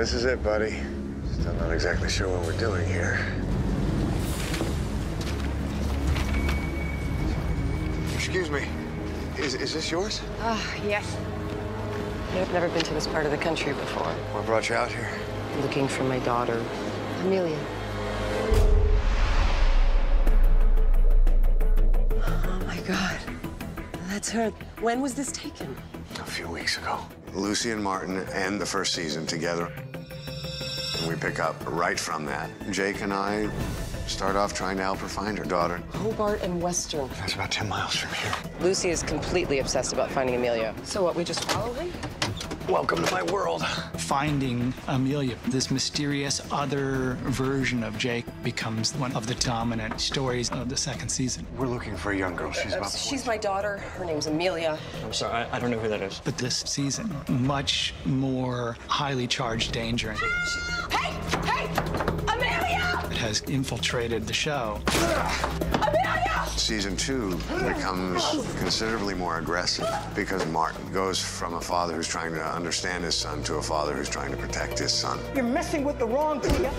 this is it, buddy. Still not exactly sure what we're doing here. Excuse me. Is, is this yours? Ah, yes. I've never been to this part of the country before. What brought you out here? Looking for my daughter, Amelia. Oh, my God. That's her. When was this taken? A few weeks ago. Lucy and Martin end the first season together. And we pick up right from that. Jake and I start off trying to help her find her daughter. Hobart and Western. That's about 10 miles from here. Lucy is completely obsessed about finding Amelia. So what, we just follow him? Welcome to my world. Finding Amelia, this mysterious other version of Jake, becomes one of the dominant stories of the second season. We're looking for a young girl. She's about. She's my daughter. Her name's Amelia. I'm sorry, I, I don't know who that is. But this season, much more highly charged danger has infiltrated the show. Amelia! Season two becomes considerably more aggressive because Martin goes from a father who's trying to understand his son to a father who's trying to protect his son. You're messing with the wrong Tia.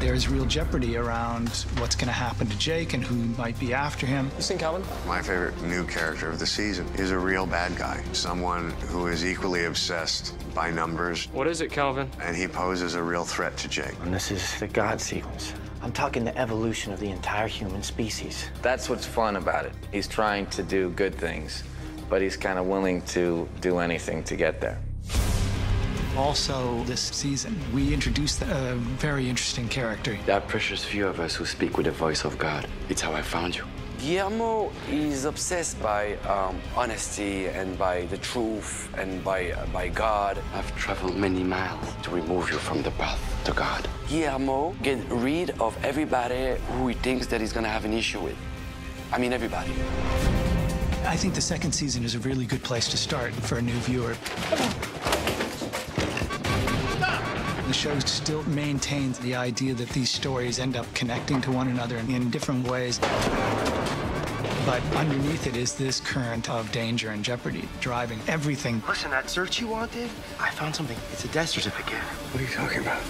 There's real jeopardy around what's going to happen to Jake and who might be after him. You seen Calvin? My favorite new character of the season is a real bad guy, someone who is equally obsessed by numbers, What is it, Calvin? and he poses a real threat to Jake. And this is the God sequence. I'm talking the evolution of the entire human species. That's what's fun about it. He's trying to do good things, but he's kind of willing to do anything to get there. Also, this season, we introduced a very interesting character. There are precious few of us who speak with the voice of God. It's how I found you. Guillermo is obsessed by um, honesty and by the truth and by, uh, by God. I've traveled many miles to remove you from the path to God. Guillermo get rid of everybody who he thinks that he's gonna have an issue with. I mean, everybody. I think the second season is a really good place to start for a new viewer. The show still maintains the idea that these stories end up connecting to one another in different ways. But underneath it is this current of danger and jeopardy driving everything. Listen, that search you wanted, I found something. It's a death certificate. What are you talking about?